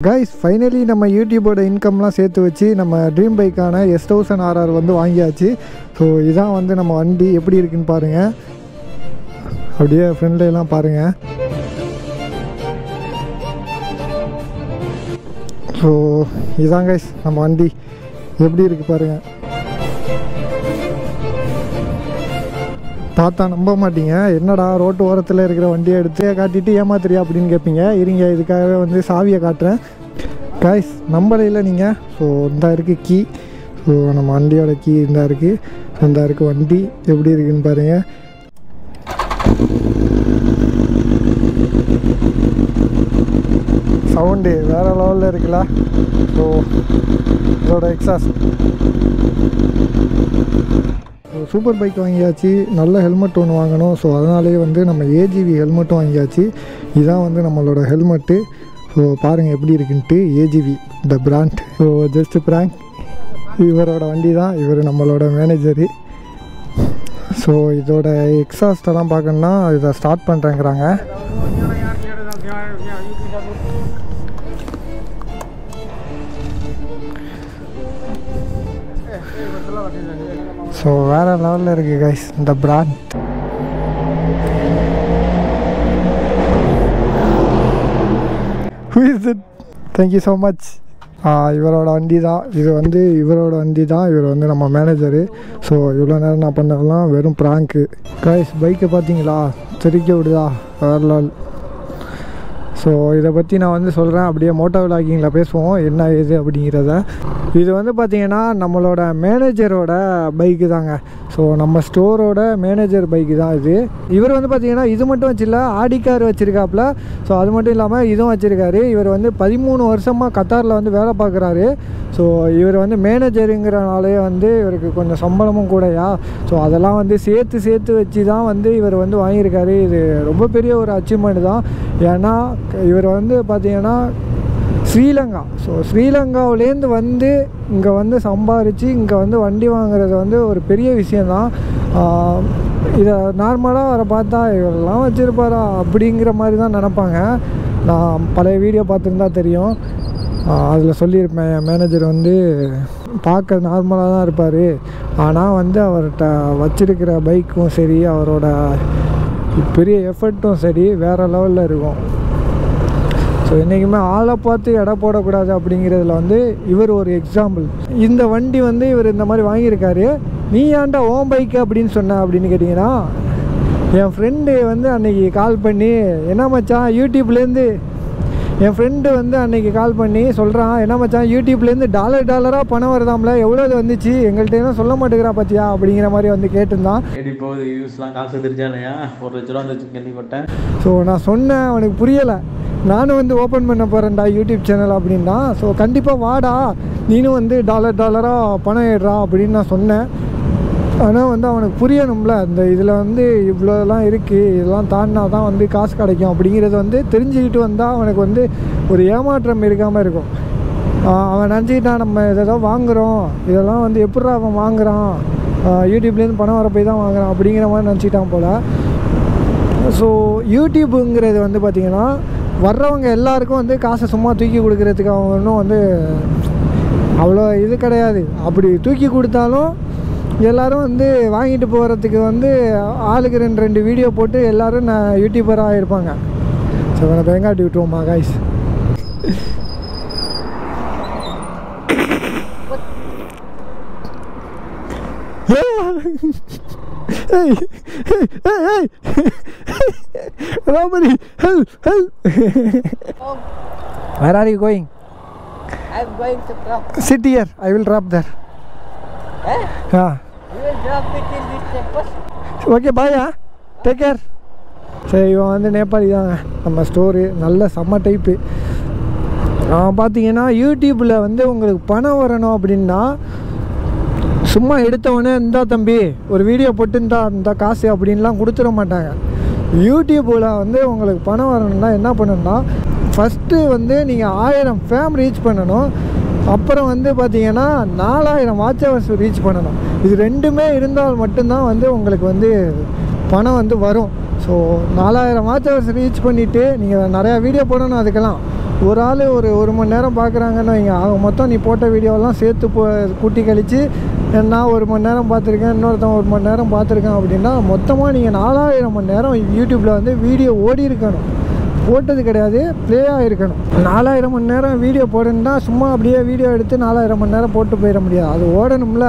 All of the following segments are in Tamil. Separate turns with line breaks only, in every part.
கைஸ் ஃபைனலி நம்ம யூடியூபோட இன்கம்லாம் சேர்த்து வச்சு நம்ம ட்ரீம் பைக்கான எஸ் தௌசண்ட் ஆர்ஆர் வந்து வாங்கியாச்சு. ஸோ இதான் வந்து நம்ம வண்டி எப்படி இருக்குன்னு பாருங்கள் அப்படியே ஃப்ரெண்ட்லாம் பாருங்கள் ஸோ இதான் கைஸ் நம்ம வண்டி. எப்படி இருக்குது பாருங்கள் பார்த்தா நம்ப மாட்டீங்க. என்னடா ரோட்டு ஓரத்தில் இருக்கிற வண்டியை எடுத்து காட்டிட்டு ஏமாத்துறியா அப்படின்னு கேட்பீங்க இருங்க இதுக்காகவே வந்து சாவியை காட்டுறேன். காய்ஸ் நம்பலையில் நீங்கள் ஸோ இந்த இருக்குது கீ ஸோ நம்ம வண்டியோட கீ இருந்தா இருக்குது இருந்தா இருக்குது வண்டி. எப்படி இருக்குன்னு பாருங்கள் சவுண்டு வேறு லெவலில் இருக்குல்ல. ஸோ இதோட எக்ஸாஸ்ட் சூப்பர் பைக் வாங்கியாச்சு நல்ல ஹெல்மெட் ஒன்று வாங்கணும். ஸோ அதனாலேயே வந்து நம்ம ஏஜிவி ஹெல்மெட்டும் வாங்கியாச்சு. இதுதான் வந்து நம்மளோட ஹெல்மெட்டு. ஸோ பாருங்கள் எப்படி இருக்குன்ட்டு. AGV the brand so just prank இவரோட வண்டி தான் இவர் நம்மளோட மேனேஜரு ஸோ இதோட எக்ஸாஸ்டெல்லாம் பார்க்கணுன்னா இதை ஸ்டார்ட் பண்ணுறேங்கிறாங்க ஸோ வேறு லெவலில் இருக்குது கைஸ் இந்த பிராண்ட் தேங்க்யூ ஸோ மச் இவரோட வண்டி தான். இது வந்து இவரோட வண்டி தான். இவர் வந்து நம்ம மேனேஜரு ஸோ இவ்வளோ நேரம் நான் பண்ணதெல்லாம் வெறும் ப்ராங்க்கு கைஸ் பைக்கை பார்த்தீங்களா? தெரிக்க விடுதா? வேறு லெவல் ஸோ இதை பற்றி நான் வந்து சொல்கிறேன் அப்படியே மோட்டோ விலாகிங்கில் பேசுவோம். என்ன ஏது அப்படிங்கிறத. இது வந்து பார்த்திங்கன்னா நம்மளோட மேனேஜரோட பைக்கு தாங்க. ஸோ நம்ம ஸ்டோரோட மேனேஜர் பைக்கு தான் இது. இவர் வந்து பார்த்திங்கன்னா இது மட்டும் வச்சில்ல ஆடி கார் வச்சுருக்காப்புல ஸோ அது மட்டும் இல்லாமல் இதுவும் வச்சுருக்காரு. இவர் வந்து பதிமூணு வருஷமாக கத்தாரில் வந்து வேலை பார்க்குறாரு ஸோ இவர் வந்து மேனேஜருங்கிறனாலே வந்து இவருக்கு கொஞ்சம் சம்பளமும் கூடயா? ஸோ அதெல்லாம் வந்து சேர்த்து சேர்த்து வச்சு தான் வந்து இவர் வந்து வாங்கியிருக்காரு. இது ரொம்ப பெரிய ஒரு அச்சீவ்மெண்ட் தான். ஏன்னா இவர் வந்து பார்த்திங்கன்னா ஸ்ரீலங்கா. ஸோ ஸ்ரீலங்காவிலேருந்து வந்து இங்கே வந்து சம்பாரித்து இங்கே வந்து வண்டி வாங்குறது வந்து ஒரு பெரிய விஷயந்தான் இதை நார்மலாக அவரை பார்த்தா இவரெல்லாம் வச்சுருப்பாரா அப்படிங்கிற மாதிரி தான் நினப்பாங்க. நான் பழைய வீடியோ பார்த்துருந்தா தெரியும். அதில் சொல்லியிருப்பேன் என் மேனேஜர் வந்து பார்க்க நார்மலாக தான் இருப்பார். ஆனால் வந்து அவர்கிட்ட வச்சிருக்கிற பைக்கும் சரி அவரோட பெரிய எஃபர்ட்டும் சரி வேறு லெவலில் இருக்கும். ஸோ என்றைக்குமே ஆளை பார்த்து எடை போடக்கூடாது அப்படிங்கிறதுல வந்து இவர் ஒரு எக்ஸாம்பிள் இந்த வண்டி வந்து இவர் இந்த மாதிரி வாங்கியிருக்காரு. நீ ஏன்டா ஓன் பைக் அப்படின்னு சொன்ன அப்படின்னு கேட்டிங்கன்னா என் ஃப்ரெண்டு வந்து அன்னைக்கு கால் பண்ணி என்ன மச்சான் யூடியூப்லேருந்து? என் ஃப்ரெண்டு வந்து அன்னைக்கு கால் பண்ணி சொல்கிறான் என்ன மச்சான் யூடியூப்லேருந்து டாலர் டாலராக பணம் வருதாம்ல? எவ்வளோ வந்துச்சு? எங்கள்கிட்ட என்ன சொல்ல மாட்டேங்கிறா பார்த்தியா அப்படிங்கிற மாதிரி வந்து கேட்டிருந்தான்.
போகுது யூஸ்லாம் காசு வந்துருச்சானையா ஒரு லட்ச ரூபா வந்துச்சு கேள்விப்பட்டேன்.
ஸோ நான் சொன்னேன் அவனுக்கு புரியலை. நானும் வந்து ஓப்பன் பண்ண போகிறேன்டா யூடியூப் சேனல் அப்படின்னா. ஸோ கண்டிப்பாக வாடா. நீனும் வந்து டாலர் டாலராக பணம் ஏடுறா அப்படின்னு நான் சொன்னேன். ஆனால் வந்து அவனுக்கு புரியணும்ல இந்த இதில் வந்து இவ்வளோலாம் இருக்குது இதெல்லாம் தாண்டினா தான் வந்து காசு கிடைக்கும் அப்படிங்கிறது வந்து தெரிஞ்சுக்கிட்டு வந்தால் அவனுக்கு வந்து ஒரு ஏமாற்றம் இருக்காமல் இருக்கும். அவன் நினச்சிக்கிட்டான் நம்ம இதெல்லாம் வாங்குகிறோம் இதெல்லாம் வந்து எப்படா அவன் வாங்குகிறான் யூடியூப்லேருந்து பணம் வர போய் தான் வாங்குறான் அப்படிங்கிற மாதிரி நினச்சிக்கிட்டான் போல். ஸோ யூடியூப்புங்கிறது வந்து பார்த்திங்கன்னா வர்றவங்க எல்லாருக்கும் வந்து காசை சும்மா தூக்கி கொடுக்கறதுக்கு அவங்க ஒன்றும் வந்து அவ்வளோ இது கிடையாது. அப்படி தூக்கி கொடுத்தாலும் எல்லாரும் வந்து வாங்கிட்டு போகிறதுக்கு வந்து ஆளுக்கு ரெண்டு ரெண்டு வீடியோ போட்டு எல்லோரும் நான் யூடியூபராக இருப்பாங்க. ஸோ இவனை பயங்காட்டி விட்டுருவோமா guys hey, hey, hey, hey, Robbery, help, help. Where are you going?
I'm going to drop.
Sit here, I will drop there.
Eh?
Yeah.
You will drop it in this checkpost?
Okay paya take care சரி இவன் வந்து நேபாளி தாங்க நம்ம ஸ்டோரு நல்ல செம்ம டைப்பு பார்த்தீங்கன்னா யூடியூப்பில் வந்து உங்களுக்கு பணம் வரணும் அப்படின்னா சும்மா எடுத்தவொடனே இந்தா தம்பி ஒரு வீடியோ போட்டு இந்தா இந்த காசு அப்படின்லாம் கொடுத்துட மாட்டாங்க. யூடியூப்பில் வந்து உங்களுக்கு பணம் வரணும்னா என்ன பண்ணணும்னா ஃபஸ்ட்டு வந்து நீங்கள் ஆயிரம் ஃபேம் ரீச் பண்ணணும். அப்புறம் வந்து பார்த்தீங்கன்னா நாலாயிரம் வாட்ச் ஹவர்ஸ் ரீச் பண்ணணும். இது ரெண்டுமே இருந்தால் மட்டும்தான் வந்து உங்களுக்கு வந்து பணம் வந்து வரும். ஸோ நாலாயிரம் வாட்ச் ஹவர்ஸ் ரீச் பண்ணிவிட்டு நீங்கள் நிறையா வீடியோ போடணும் அதுக்கெல்லாம். ஒரு ஆள் ஒரு ஒரு மணி நேரம் பார்க்குறாங்கன்னு வைங்க. ஆக மொத்தம் நீ போட்ட வீடியோலாம் சேர்த்து போ கூட்டி கழித்து நான் ஒரு மணி நேரம் பார்த்துருக்கேன் இன்னொருத்தன் ஒரு மணி நேரம் பார்த்துருக்கேன் அப்படின்னா மொத்தமாக நீங்கள் நாலாயிரம் மணி நேரம் யூடியூப்பில் வந்து வீடியோ ஓடி இருக்கணும். போட்டது கிடையாது ப்ளே ஆகிருக்கணும் நாலாயிரம் மணி நேரம் வீடியோ போடணுன்னா சும்மா அப்படியே வீடியோ எடுத்து நாலாயிரம் மணி நேரம் போட்டு போயிட முடியாது. அது ஓடணும்ல.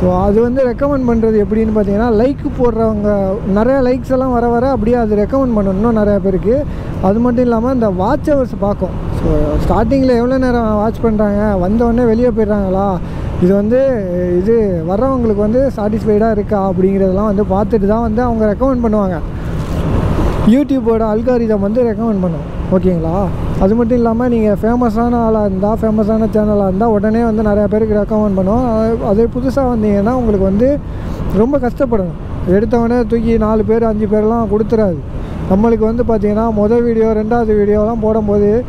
ஸோ அது வந்து ரெக்கமெண்ட் பண்ணுறது எப்படின்னு பார்த்தீங்கன்னா லைக் போடுறவங்க நிறையா லைக்ஸ் எல்லாம் வர வர அப்படியே அது ரெக்கமெண்ட் பண்ணணும் இன்னும் நிறையா பேருக்கு. அது மட்டும் இல்லாமல் இந்த வாட்ச் ஹவர்ஸ் பார்க்கும். ஸோ ஸ்டார்டிங்கில் எவ்வளோ நேரம் வாட்ச் பண்ணுறாங்க வந்தவொடனே வெளியே போயிடுறாங்களா? இது வந்து இது வர்றவங்களுக்கு வந்து சாட்டிஸ்ஃபைடாக இருக்கா அப்படிங்கிறதெல்லாம் வந்து பார்த்துட்டு தான் வந்து அவங்க ரெக்கமெண்ட் பண்ணுவாங்க. யூடியூப்போட அல்காரிதம் வந்து ரெக்கமெண்ட் பண்ணும். ஓகேங்களா? அது மட்டும் இல்லாமல் நீங்கள் ஃபேமஸான ஆளாக இருந்தால் ஃபேமஸான சேனலாக இருந்தால் உடனே வந்து நிறையா பேருக்கு ரெக்கமெண்ட் பண்ணுவோம் அது- அதே புதுசாக வந்தீங்கன்னா உங்களுக்கு வந்து ரொம்ப கஷ்டப்படணும். எடுத்தவொடனே தூக்கி நாலு பேர் அஞ்சு பேர்லாம் கொடுத்துறாது. நம்மளுக்கு வந்து பார்த்தீங்கன்னா மொதல் வீடியோ ரெண்டாவது வீடியோலாம் போடும்போது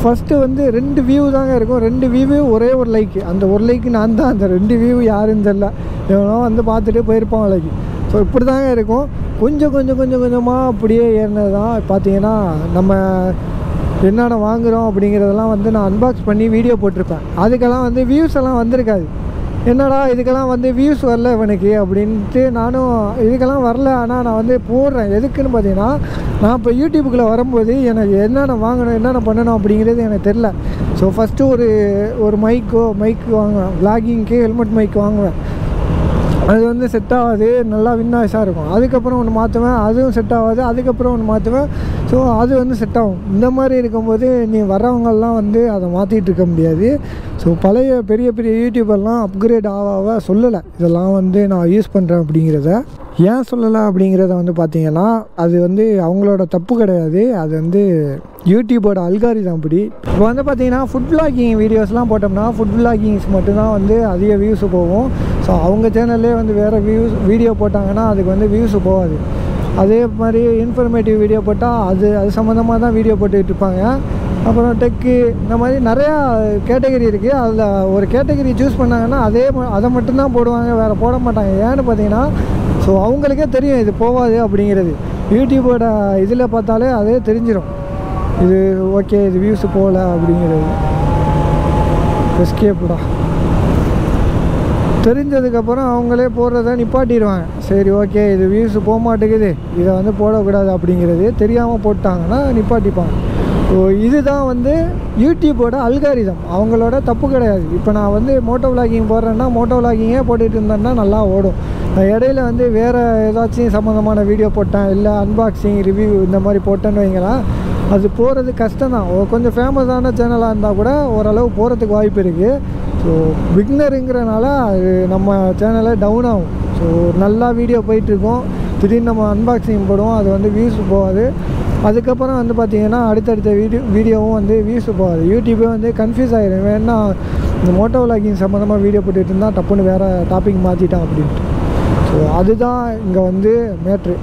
ஃபஸ்ட்டு வந்து ரெண்டு வியூ தாங்க இருக்கும். ரெண்டு வியூ ஒரே ஒரு லைக்கு அந்த ஒரு லைக்கு நான் தான். அந்த ரெண்டு வியூ யாருன்னு தெரில எவனோ வந்து பார்த்துட்டு போயிருப்பான் லைக்கு ஸோ இப்படி தாங்க இருக்கும். கொஞ்சம் கொஞ்சம் கொஞ்சம் கொஞ்சமாக அப்படியே ஏறினது தான். பார்த்தீங்கன்னா நம்ம என்னென்ன வாங்குகிறோம் அப்படிங்கிறதெல்லாம் வந்து நான் அன்பாக்ஸ் பண்ணி வீடியோ போட்டிருப்பேன். அதுக்கெல்லாம் வந்து வியூஸ் எல்லாம் வந்திருக்காது. என்னடா இதுக்கெல்லாம் வந்து வியூஸ் வரல இவனுக்கு அப்படின்ட்டு நானும் இதுக்கெல்லாம் வரல ஆனால் நான் வந்து போடுறேன். எதுக்குன்னு பார்த்தீங்கன்னா நான் இப்போ யூடியூப்புக்குள்ளே வரும்போது எனக்கு என்னென்ன வாங்கணும் என்னென்ன பண்ணணும் அப்படிங்கிறது எனக்கு தெரில ஸோ ஃபஸ்ட்டு ஒரு ஒரு மைக்கோ மைக் வாங்குவேன். ப்ளாகிங்க்கு ஹெல்மெட் மைக் வாங்குவேன். அது வந்து செட் ஆகாது நல்லா வின்னாய்ஸாக இருக்கும். அதுக்கப்புறம் ஒன்று மாற்றுவேன் அதுவும் செட் ஆகாது அதுக்கப்புறம் ஒன்று மாற்றுவேன் ஸோ அது வந்து செட் ஆகும். இந்த மாதிரி இருக்கும்போது நீ வர்றவங்கெல்லாம் வந்து அதை மாற்றிட்டு இருக்க முடியாது. ஸோ பழைய பெரிய பெரிய யூடியூபர்லாம் அப்கிரேட் ஆக ஆக சொல்லலை. இதெல்லாம் வந்து நான் யூஸ் பண்ணுறேன் அப்படிங்கிறத. ஏன் சொல்லலை அப்படிங்கிறத வந்து பார்த்தீங்கன்னா அது வந்து அவங்களோட தப்பு கிடையாது. அது வந்து யூடியூபோட அல்காரிதம் அப்படி இப்போ வந்து பார்த்தீங்கன்னா ஃபுட் vlogging வீடியோஸ்லாம் போட்டோம்னா ஃபுட் vloggings மட்டும்தான் வந்து அதிக வியூஸ் போகும். ஸோ அவங்க சேனல்லே வந்து வேறு வியூஸ் வீடியோ போட்டாங்கன்னா அதுக்கு வந்து வியூஸ் போகாது. அதே மாதிரி இன்ஃபர்மேட்டிவ் வீடியோ போட்டால் அது அது சம்மந்தமாக தான் வீடியோ போட்டுக்கிட்டு இருப்பாங்க. அப்புறம் டெக்கு இந்த மாதிரி நிறையா கேட்டகரி இருக்குது அதில் ஒரு கேட்டகரி சூஸ் பண்ணாங்கன்னா அதே அதை மட்டும்தான் போடுவாங்க வேறு போட மாட்டாங்க. ஏன்னு பார்த்தீங்கன்னா ஸோ அவங்களுக்கே தெரியும் இது போகாது அப்படிங்கிறது. யூடியூபோட இதில் பார்த்தாலே அதே தெரிஞ்சிடும் இது ஓகே இது வியூஸ் போகல அப்படிங்கிறது. எஸ்கேப்டா தெரிஞ்சதுக்கப்புறம் அவங்களே போடுறத நிப்பாட்டிடுவாங்க. சரி ஓகே இது வியூஸ் போக மாட்டேங்குது இதை வந்து போடக்கூடாது அப்படிங்கிறது தெரியாமல் போட்டாங்கன்னா நிப்பாட்டிப்பாங்க. ஸோ இதுதான் வந்து யூடியூப்போட அல்காரிதம் அவங்களோட தப்பு கிடையாது. இப்போ நான் வந்து மோட்டோ விளாகிங் போடுறேன்னா மோட்டோ விளாகிங்கே போட்டுட்டு இருந்தேன்னா நல்லா ஓடும். நான் இடையில வந்து வேறு ஏதாச்சும் சம்மந்தமான வீடியோ போட்டேன். இல்லை அன்பாக்சிங் ரிவ்யூ இந்த மாதிரி போட்டேன்னு வைங்களேன் அது போகிறது கஷ்டம் தான் கொஞ்சம் ஃபேமஸான சேனலாக இருந்தால் கூட ஓரளவு போகிறதுக்கு வாய்ப்பு இருக்குது ஸோ பிக்னருங்கிறனால அது நம்ம சேனலை டவுன் ஆகும். ஸோ நல்லா வீடியோ போயிட்டுருக்கோம். திடீர்னு நம்ம அன்பாக்சிங் போடுவோம் அது வந்து வியூஸ் போகாது. அதுக்கப்புறம் வந்து பார்த்திங்கன்னா அடுத்தடுத்த வீடியோ வீடியோவும் வந்து வியூஸ் போகாது. யூடியூபே வந்து கன்ஃபியூஸ் ஆகிடும் வேணா இந்த மோட்டோ விளாகிங் சம்மந்தமாக வீடியோ போட்டுட்டு இருந்தால் டப்புன்னு வேறு டாபிக் மாற்றிட்டான் அப்படின்ட்டு. ஸோ அதுதான் இங்கே வந்து மேட்ரு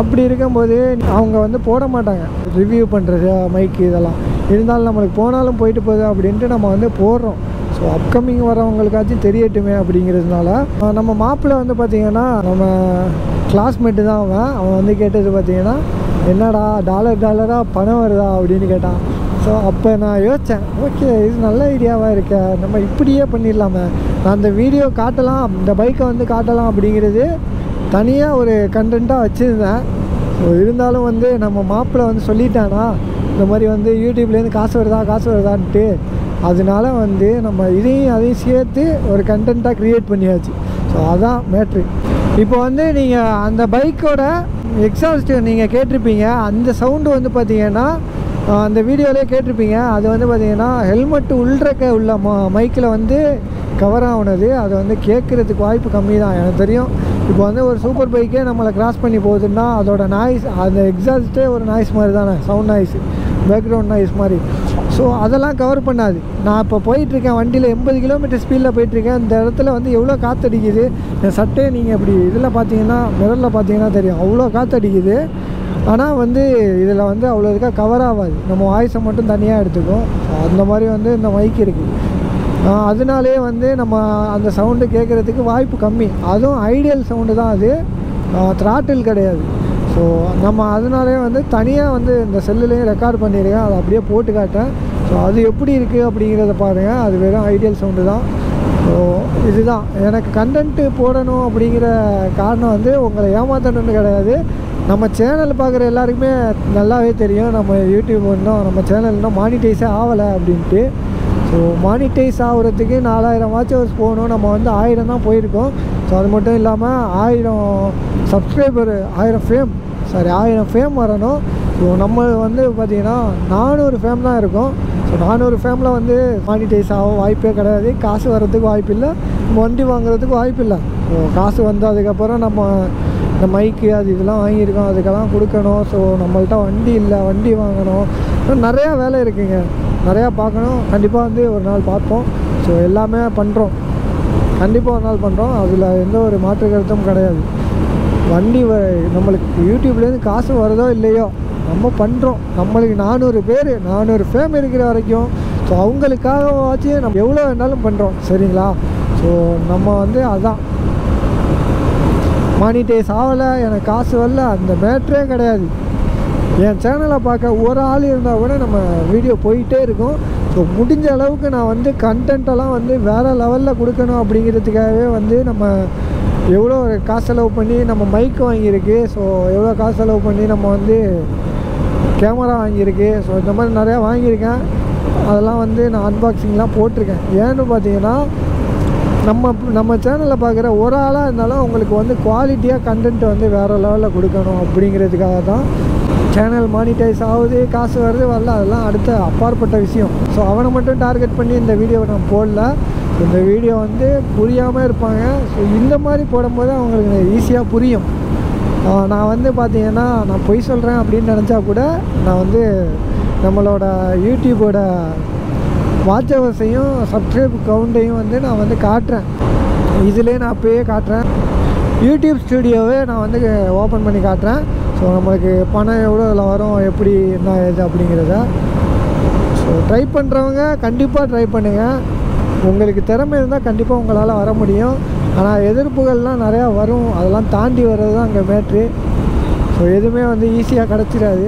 அப்படி இருக்கும்போது அவங்க வந்து போட மாட்டாங்க. ரிவ்யூ பண்ணுறது மைக்கு இதெல்லாம். இருந்தாலும் நம்மளுக்கு போனாலும் போயிட்டு போகுது அப்படின்ட்டு நம்ம வந்து போடுறோம். ஸோ அப்கமிங் வரவங்களுக்காச்சும் தெரியட்டுமே அப்படிங்கிறதுனால நம்ம மாப்பிள்ளை வந்து பார்த்திங்கன்னா நம்ம கிளாஸ்மேட்டு தான் அவன். அவன் வந்து கேட்டது பார்த்திங்கன்னா என்னடா டாலர் டாலராக பணம் வருதா? அப்படின்னு கேட்டான். ஸோ அப்போ நான் யோசித்தேன் ஓகே இது நல்ல ஐடியாவாக இருக்க. நம்ம இப்படியே பண்ணிடலாமே. நான் அந்த வீடியோ காட்டலாம் இந்த பைக்கை வந்து காட்டலாம் அப்படிங்கிறது தனியாக ஒரு கண்டென்ட்டாக வச்சுருந்தேன். ஸோ இருந்தாலும் வந்து நம்ம மாப்பிள்ளை வந்து சொல்லிட்டானா இந்த மாதிரி வந்து யூடியூப்லேருந்து காசு வருதா காசு வருதான்ட்டு அதனால வந்து நம்ம இதையும் அதையும் சேர்த்து ஒரு கண்டென்ட்டாக க்ரியேட் பண்ணியாச்சு. ஸோ அதான் மேட்ரு இப்போ வந்து நீங்கள் அந்த பைக்கோட எக்ஸாஸ்ட் நீங்கள் கேட்டிருப்பீங்க. அந்த சவுண்டு வந்து பார்த்தீங்கன்னா அந்த வீடியோலேயே கேட்டிருப்பீங்க. அது வந்து பார்த்தீங்கன்னா ஹெல்மெட் உள்ளக்க உள்ள ம மைக்கில் வந்து கவர் ஆகுனது அதை வந்து கேட்குறதுக்கு வாய்ப்பு கம்மி தான் எனக்கு தெரியும். இப்போ வந்து ஒரு சூப்பர் பைக்கே நம்மளை கிராஸ் பண்ணி போகுதுன்னா அதோட நாய்ஸ் அந்த எக்ஸாஸ்ட்டே ஒரு நாய்ஸ் மாதிரி தானே சவுண்ட் நாய்ஸ் பேக்ரவுண்ட் நாய்ஸ் மாதிரி. ஸோ அதெல்லாம் கவர் பண்ணாது. நான் இப்போ போயிட்டுருக்கேன் வண்டியில் எண்பது கிலோமீட்டர் ஸ்பீடில் போயிட்டுருக்கேன். இந்த இடத்துல வந்து எவ்வளோ காற்றடிக்குது என் சட்டையை நீங்கள் இப்படி இதில் பார்த்தீங்கன்னா மிரரில் பார்த்தீங்கன்னா தெரியும். அவ்வளோ காற்றடிக்குது ஆனால் வந்து இதில் வந்து அவ்வளோ இதுக்காக கவர் ஆகாது. நம்ம வாய்ஸை மட்டும் தனியாக எடுத்துக்கும். அந்த மாதிரி வந்து இந்த மைக் இருக்குது அதனாலே வந்து நம்ம அந்த சவுண்டு கேட்குறதுக்கு வாய்ப்பு கம்மி. அதுவும் ஐடியல் சவுண்டு தான் அது. த்ராட்டில் கிடையாது. ஸோ நம்ம அதனாலே வந்து தனியாக வந்து இந்த செல்லுலேயும் ரெக்கார்ட் பண்ணியிருக்கேன் அதை அப்படியே போட்டு காட்டேன் ஸோ அது எப்படி இருக்குது அப்படிங்கிறத பாருங்கள் அது வெறும் ஐடியல் சவுண்டு தான். ஸோ இதுதான். எனக்கு கண்டென்ட்டு போடணும் அப்படிங்கிற காரணம் வந்து உங்களை ஏமாத்தணும்னு கிடையாது. நம்ம சேனல் பார்க்குற எல்லாருக்குமே நல்லாவே தெரியும். நம்ம யூடியூப் இன்னும் நம்ம சேனல் இன்னும் மானிட்டைஸே ஆகலை அப்படின்ட்டு. ஸோ மானிட்டைஸ் ஆகிறதுக்கு நாலாயிரம் வாட்சர்ஸ் போகணும் நம்ம வந்து ஆயிரம் தான் போயிருக்கோம். ஸோ அது மட்டும் இல்லாமல் ஆயிரம் சப்ஸ்கிரைபர் ஆயிரம் ஃபேம் சாரி ஆயிரம் ஃபேம் வரணும். ஸோ நம்ம வந்து பார்த்திங்கன்னா நானூறு ஃபேம் தான் இருக்கும். ஸோ நானூறு ஃபேமில் வந்து மானிட்டைஸ் ஆக வாய்ப்பே கிடையாது. காசு வர்றதுக்கு வாய்ப்பு இல்லை வண்டி வாங்குறதுக்கு வாய்ப்பு இல்லை ஸோ காசு வந்ததுக்கப்புறம் நம்ம இந்த மைக்கு அது இதெல்லாம் வாங்கியிருக்கோம் அதுக்கெல்லாம் கொடுக்கணும். ஸோ நம்மள்ட்ட வண்டி இல்லை வண்டி வாங்கணும். நிறையா வேலை இருக்குங்க. நிறையா பார்க்கணும். கண்டிப்பாக வந்து ஒரு நாள் பார்ப்போம். ஸோ எல்லாமே பண்ணுறோம் கண்டிப்பாக ஒரு நாள் பண்ணுறோம் அதில் எந்த ஒரு மாற்று கருத்தும் கிடையாது. வண்டி வ நம்மளுக்கு யூடியூப்லேருந்து காசு வருதோ இல்லையோ நம்ம பண்ணுறோம் நம்மளுக்கு நானூறு பேர் நானூறு ஃபேம் இருக்கிற வரைக்கும் ஸோ அவங்களுக்காகவாச்சு நம்ம எவ்வளோ வேணாலும் பண்ணுறோம் சரிங்களா? ஸோ நம்ம வந்து அதுதான் மானிட்டைஸ் ஆகலை எனக்கு காசு வரல அந்த மேட்ரே கிடையாது. என் சேனலை பார்க்க ஒரு ஆள் இருந்தால் கூட நம்ம வீடியோ போயிட்டே இருக்கும். ஸோ முடிஞ்ச அளவுக்கு நான் வந்து கண்டென்ட்டெல்லாம் வந்து வேறு லெவலில் கொடுக்கணும் அப்படிங்கிறதுக்காகவே வந்து நம்ம எவ்வளோ காசு செலவு பண்ணி நம்ம மைக் வாங்கியிருக்கு. ஸோ எவ்வளோ காசு செலவு பண்ணி நம்ம வந்து கேமரா வாங்கியிருக்கு. ஸோ இந்த மாதிரி நிறையா வாங்கியிருக்கேன். அதெல்லாம் வந்து நான் அன்பாக்சிங்லாம் போட்டிருக்கேன். ஏன்னு பார்த்தீங்கன்னா நம்ம நம்ம சேனலில் பார்க்குற ஒரு ஆளாக இருந்தாலும் உங்களுக்கு வந்து குவாலிட்டியாக கண்டென்ட் வந்து வேறு லெவலில் கொடுக்கணும் அப்படிங்கிறதுக்காக தான் சேனல் மானிட்டைஸ் ஆகுது காசு வருது வரல அதெல்லாம் அடுத்த அப்பாற்பட்ட விஷயம். ஸோ அவனை மட்டும் டார்கெட் பண்ணி இந்த வீடியோவை நான் போடல. இந்த வீடியோ வந்து புரியாமல் இருப்பாங்க. ஸோ இந்த மாதிரி போடும்போது அவங்களுக்கு ஈஸியாக புரியும். நான் வந்து பார்த்தீங்கன்னா நான் பொய் சொல்கிறேன் அப்படின்னு நினச்சா கூட நான் வந்து நம்மளோட யூடியூபோட வாட்ச் ஹவர்ஸையும் சப்ஸ்கிரைப் கவுண்டையும் வந்து நான் வந்து காட்டுறேன். இதிலே நான் அப்போயே காட்டுறேன். யூடியூப் ஸ்டுடியோவே நான் வந்து ஓப்பன் பண்ணி காட்டுறேன். ஸோ நம்மளுக்கு பணம் எவ்வளோ இதில் வரும் எப்படி என்ன இது அப்படிங்கிறத. ஸோ ட்ரை பண்ணுறவங்க கண்டிப்பாக ட்ரை பண்ணுங்கள் உங்களுக்கு திறமை இருந்தால் கண்டிப்பாக உங்களால் வர முடியும். ஆனால் எதிர்ப்புகள்லாம் நிறையா வரும். அதெல்லாம் தாண்டி வர்றது தான் அங்கே மேட்ரு ஸோ எதுவுமே வந்து ஈஸியாக கிடச்சிடாது.